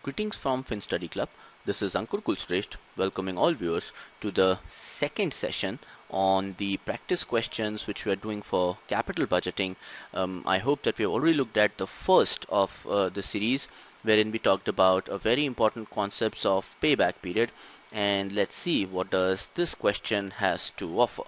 Greetings from FinStudy Club. This is Ankur Kulshrestha welcoming all viewers to the second session on the practice questions which we are doing for capital budgeting. Um, I hope that we have already looked at the first of uh, the series wherein we talked about a very important concepts of payback period and let's see what does this question has to offer.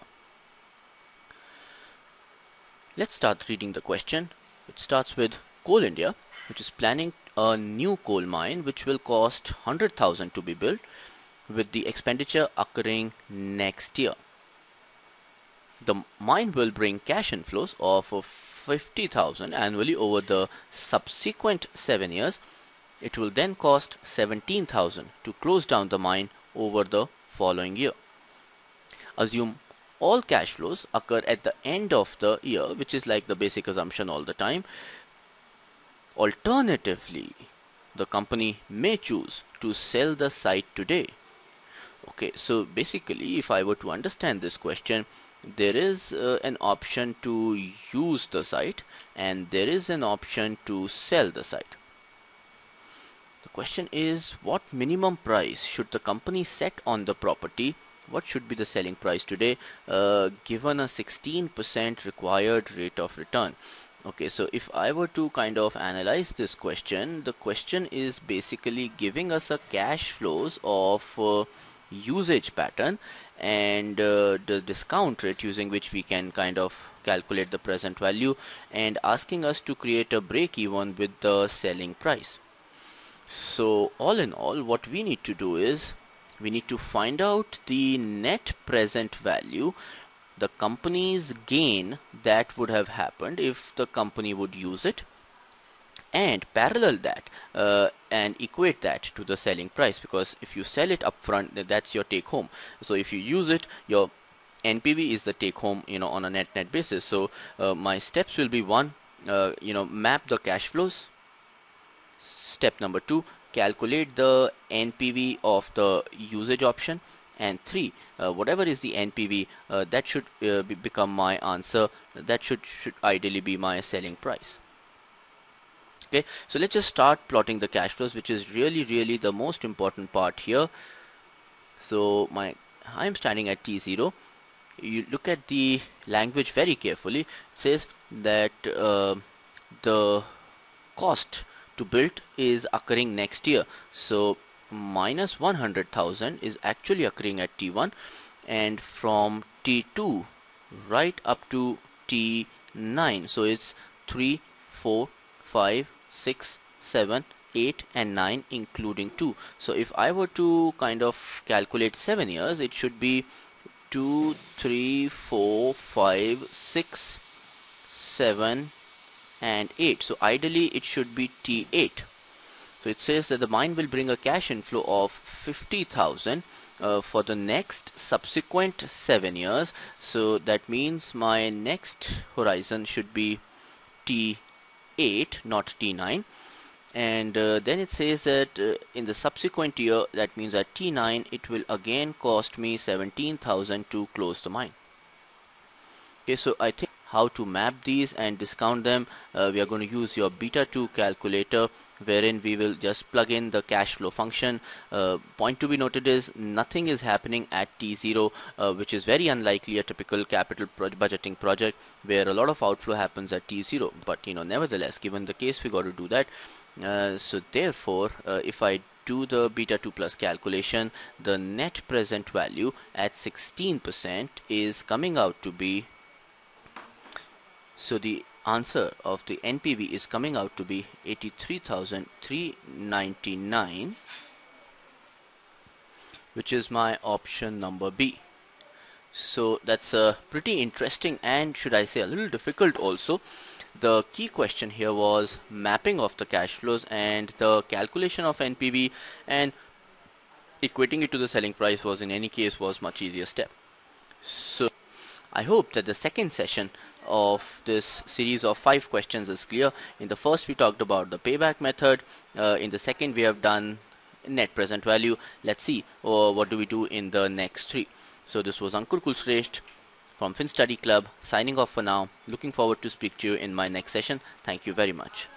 Let's start reading the question. It starts with Coal India which is planning a new coal mine which will cost 100,000 to be built with the expenditure occurring next year. The mine will bring cash inflows of 50,000 annually over the subsequent 7 years. It will then cost 17,000 to close down the mine over the following year. Assume all cash flows occur at the end of the year which is like the basic assumption all the time Alternatively, the company may choose to sell the site today. Okay, so basically, if I were to understand this question, there is uh, an option to use the site and there is an option to sell the site. The question is what minimum price should the company set on the property? What should be the selling price today uh, given a 16% required rate of return? Okay so if I were to kind of analyze this question the question is basically giving us a cash flows of uh, usage pattern and uh, the discount rate using which we can kind of calculate the present value and asking us to create a break even with the selling price. So all in all what we need to do is we need to find out the net present value the company's gain that would have happened if the company would use it. And parallel that uh, and equate that to the selling price because if you sell it upfront that's your take home. So if you use it your NPV is the take home you know on a net net basis. So uh, my steps will be one uh, you know map the cash flows. Step number two calculate the NPV of the usage option and 3 uh, whatever is the NPV uh, that should uh, be become my answer. That should should ideally be my selling price. Okay so let's just start plotting the cash flows which is really really the most important part here. So my I'm standing at T0 you look at the language very carefully. It says that uh, the cost to build is occurring next year. So minus 100,000 is actually occurring at T1 and from T2 right up to T9 so it's 3 4 5 6 7 8 and 9 including 2 so if I were to kind of calculate 7 years it should be 2 3 4 5 6 7 and 8 so ideally it should be T8 so it says that the mine will bring a cash inflow of 50,000 uh, for the next subsequent seven years. So that means my next horizon should be T8, not T9. And uh, then it says that uh, in the subsequent year, that means at T9, it will again cost me 17,000 to close the mine. Okay, so I think how to map these and discount them uh, we are going to use your BA II calculator wherein we will just plug in the cash flow function. Uh, point to be noted is nothing is happening at T0 uh, which is very unlikely a typical capital pro budgeting project where a lot of outflow happens at T0 but you know nevertheless given the case we got to do that. Uh, so therefore uh, if I do the BA II Plus calculation the net present value at 16% is coming out to be so the answer of the NPV is coming out to be 83,399 which is my option number B. So that's a pretty interesting and should I say a little difficult also. The key question here was mapping of the cash flows and the calculation of NPV and equating it to the selling price was in any case was much easier step. So I hope that the second session of this series of five questions is clear. In the first we talked about the payback method. Uh, in the second we have done net present value. Let's see uh, what do we do in the next three. So this was Ankur Kulshrestha from FinStudy Club signing off for now. Looking forward to speak to you in my next session. Thank you very much.